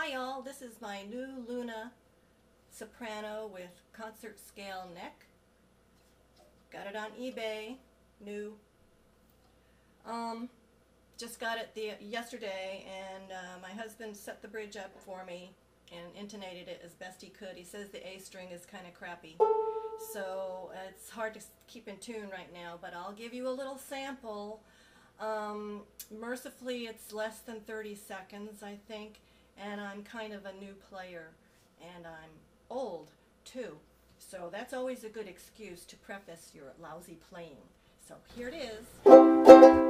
Hi y'all, this is my new Luna soprano with concert scale neck. Got it on eBay, new. Um, just got it the yesterday, and uh, my husband set the bridge up for me and intonated it as best he could. He says the A string is kind of crappy, so it's hard to keep in tune right now. But I'll give you a little sample. Um, mercifully, it's less than 30 seconds, I think, and I'm kind of a new player, and I'm old too. So that's always a good excuse to preface your lousy playing. So here it is.